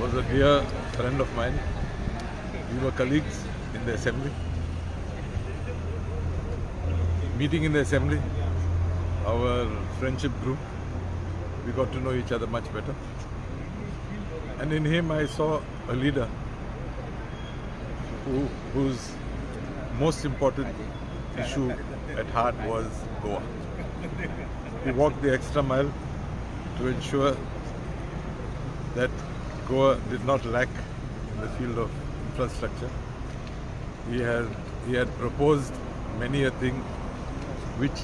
was a dear friend of mine. We were colleagues in the assembly. Meeting in the assembly, our friendship grew. We got to know each other much better. And in him, I saw a leader who, whose most important issue at heart was Goa. He walked the extra mile to ensure that Goa did not lack in the field of infrastructure. He had, he had proposed many a thing which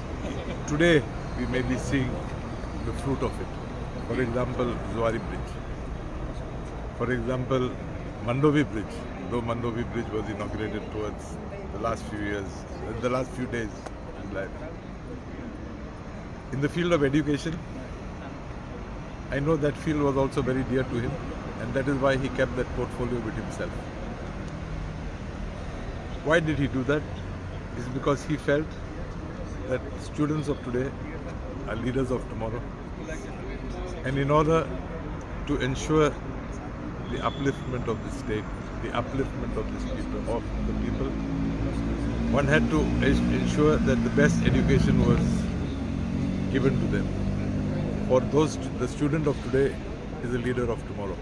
today we may be seeing the fruit of it. For example, Zuari Bridge. For example, Mandovi Bridge, though Mandovi Bridge was inaugurated towards the last few years, uh, the last few days in life. In the field of education, I know that field was also very dear to him, and that is why he kept that portfolio with himself. Why did he do that? Is because he felt that students of today are leaders of tomorrow. And in order to ensure the upliftment of the state, the upliftment of this people, of the people, one had to ensure that the best education was given to them. For those, the student of today is the leader of tomorrow.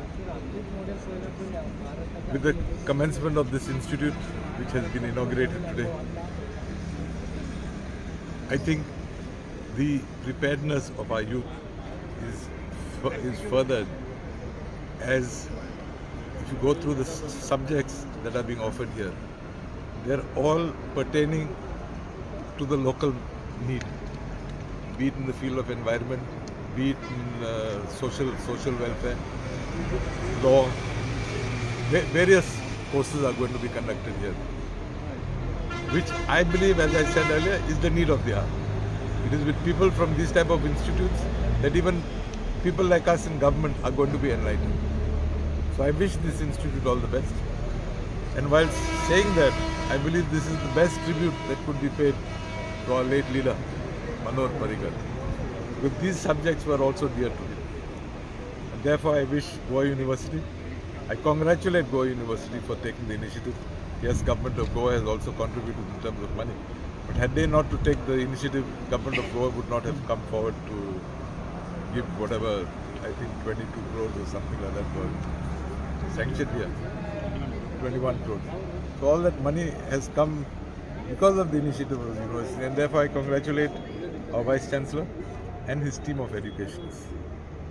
With the commencement of this institute, which has been inaugurated today, I think the preparedness of our youth is is furthered as if you go through the subjects that are being offered here, they're all pertaining to the local need, be it in the field of environment, be it in uh, social social welfare, law. various courses are going to be conducted here, which I believe, as I said earlier, is the need of the hour. It is with people from these type of institutes that even people like us in government are going to be enlightened. So I wish this institute all the best. And while saying that, I believe this is the best tribute that could be paid to our late leader, Manohar Parrikar. Because these subjects were also dear to him. And therefore I wish Goa University, I congratulate Goa University for taking the initiative. Yes, government of Goa has also contributed in terms of money. But had they not to take the initiative, government of Goa would not have come forward to give whatever, I think 22 crores or something like that were sanctioned here. 21 crores. So all that money has come because of the initiative of the university and therefore I congratulate our Vice Chancellor and his team of educationists.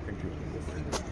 Thank you.